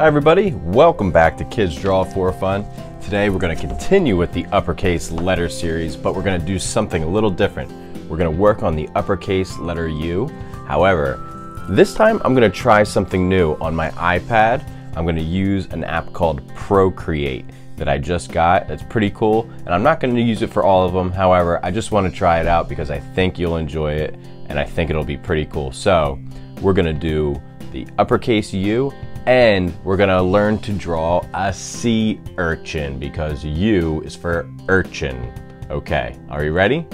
Hi everybody, welcome back to Kids Draw for Fun. Today we're going to continue with the uppercase letter series, but we're going to do something a little different. We're going to work on the uppercase letter U. However, this time I'm going to try something new on my iPad. I'm going to use an app called Procreate that I just got. It's pretty cool, and I'm not going to use it for all of them. However, I just want to try it out because I think you'll enjoy it, and I think it'll be pretty cool. So, we're going to do the uppercase U and we're gonna learn to draw a sea urchin because U is for urchin. Okay, are you ready?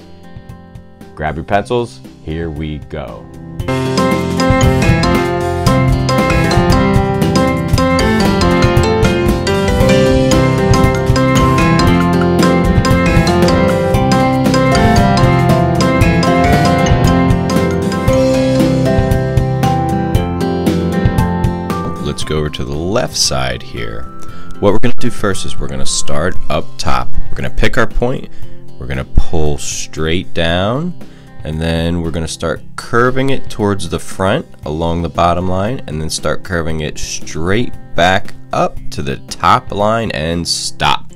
Grab your pencils, here we go. To the left side here. What we're going to do first is we're going to start up top. We're going to pick our point, we're going to pull straight down, and then we're going to start curving it towards the front along the bottom line, and then start curving it straight back up to the top line and stop.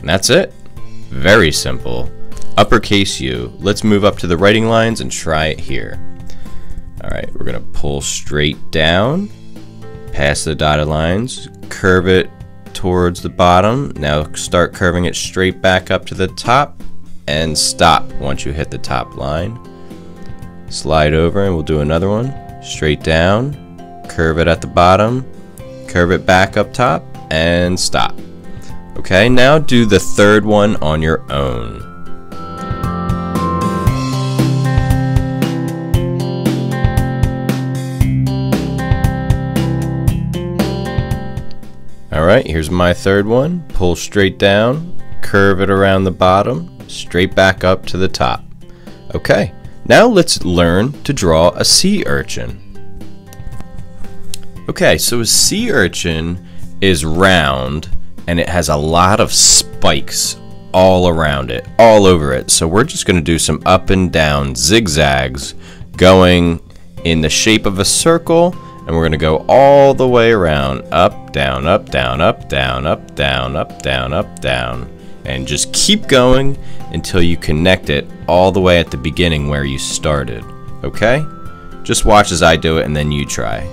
And that's it. Very simple. Uppercase U. Let's move up to the writing lines and try it here. Alright, we're going to pull straight down past the dotted lines, curve it towards the bottom. Now start curving it straight back up to the top and stop once you hit the top line. Slide over and we'll do another one. Straight down, curve it at the bottom, curve it back up top, and stop. Okay, now do the third one on your own. Alright, here's my third one. Pull straight down, curve it around the bottom, straight back up to the top. Okay, now let's learn to draw a sea urchin. Okay, so a sea urchin is round and it has a lot of spikes all around it, all over it. So we're just going to do some up and down zigzags going in the shape of a circle and we're going to go all the way around up down up down up down up down up down up down. And just keep going until you connect it all the way at the beginning where you started okay? Just watch as I do it and then you try.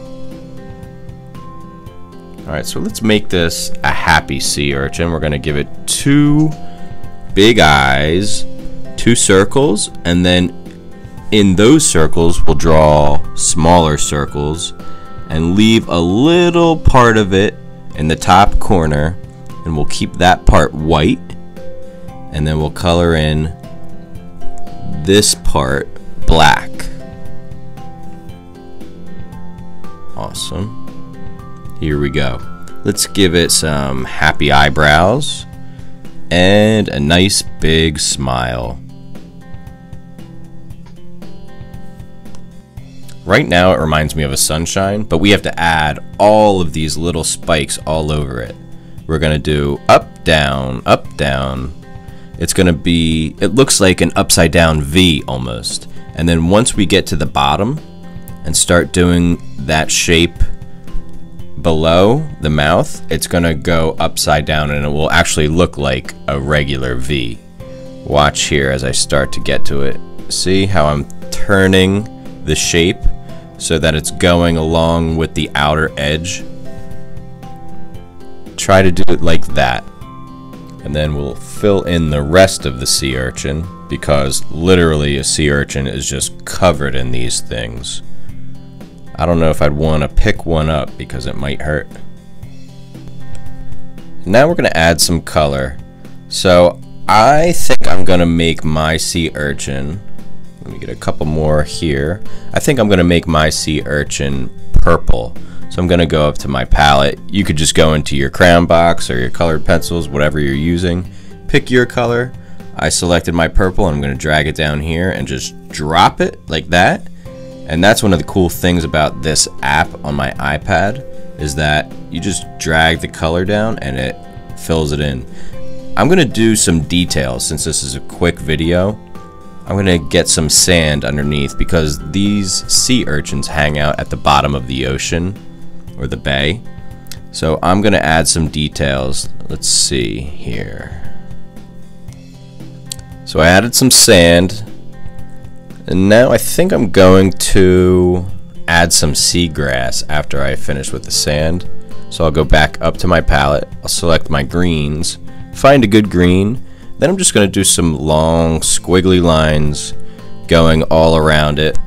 Alright so let's make this a happy sea urchin. We're gonna give it two big eyes two circles and then in those circles we'll draw smaller circles and leave a little part of it in the top corner and we'll keep that part white and then we'll color in this part black. Awesome. Here we go. Let's give it some happy eyebrows and a nice big smile. Right now it reminds me of a sunshine, but we have to add all of these little spikes all over it. We're to do up, down, up, down. It's to be, it looks like an upside down V almost. And then once we get to the bottom and start doing that shape below the mouth, it's to go upside down and it will actually look like a regular V. Watch here as I start to get to it. See how I'm turning the shape so that it's going along with the outer edge. Try to do it like that. And then we'll fill in the rest of the sea urchin because literally a sea urchin is just covered in these things. I don't know if I'd want to pick one up because it might hurt. Now we're going to add some color. So I think I'm going to make my sea urchin let me get a couple more here. I think I'm going to make my sea urchin purple. So I'm going to go up to my palette. You could just go into your crayon box or your colored pencils, whatever you're using. Pick your color. I selected my purple and I'm going to drag it down here and just drop it like that. And that's one of the cool things about this app on my iPad is that you just drag the color down and it fills it in. I'm going to do some details since this is a quick video. I'm to get some sand underneath because these sea urchins hang out at the bottom of the ocean or the bay. So I'm to add some details. Let's see here. So I added some sand. And now I think I'm going to add some seagrass after I finish with the sand. So I'll go back up to my palette. I'll select my greens, find a good green. Then I'm just going to do some long squiggly lines going all around it.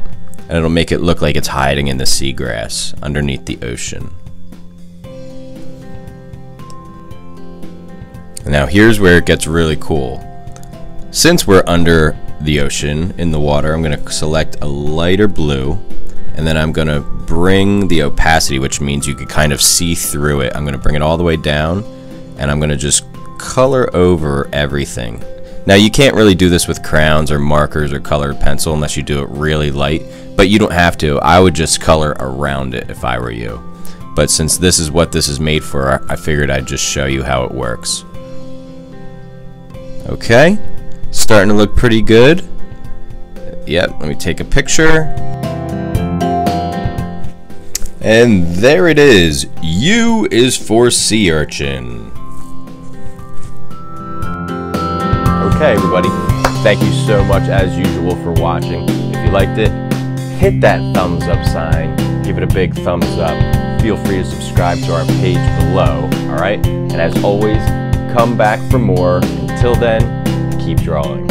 And it'll make it look like it's hiding in the seagrass underneath the ocean. Now here's where it gets really cool. Since we're under the ocean in the water, I'm going to select a lighter blue and then I'm going to bring the opacity, which means you can kind of see through it. I'm going to bring it all the way down and I'm going to just color over everything. Now you can't really do this with crayons or markers or colored pencil unless you do it really light, but you don't have to. I would just color around it if I were you. But since this is what this is made for, I figured I'd just show you how it works. Okay, starting to look pretty good. Yep, let me take a picture. And there it is. U is for sea urchin. Okay, everybody. Thank you so much, as usual, for watching. If you liked it, hit that thumbs up sign. Give it a big thumbs up. Feel free to subscribe to our page below, all right? And as always, come back for more. Until then, keep drawing.